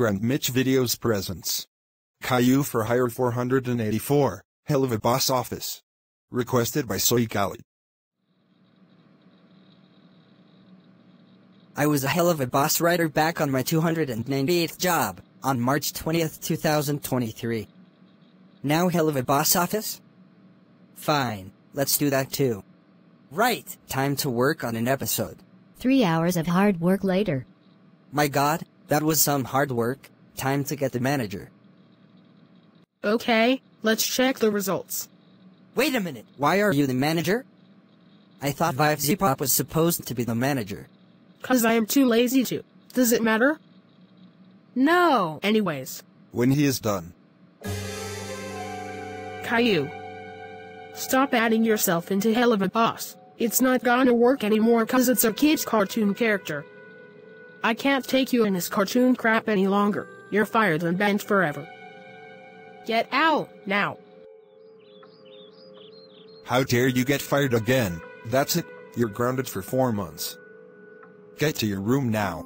GrantMitch Videos presents. Caillou for Hire 484, Helluva Boss Office. Requested by Soy Khalid. I was a Helluva Boss writer back on my 298th job, on March 20th, 2023. Now Helluva Boss office? Fine, let's do that too. Right, time to work on an episode. Three hours of hard work later. My god, that was some hard work. Time to get the manager. Okay, let's check the results. Wait a minute, why are you the manager? I thought Vivziepop was supposed to be the manager. Cause I am too lazy to. Does it matter? No. Anyways, When he is done. Caillou. Stop adding yourself into Helluva Boss. It's not gonna work anymore cause it's a kid's cartoon character. I can't take you in this cartoon crap any longer. You're fired and banned forever. Get out, now. How dare you get fired again? That's it, you're grounded for four months. Get to your room now.